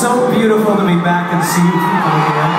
so beautiful to be back and see you people again.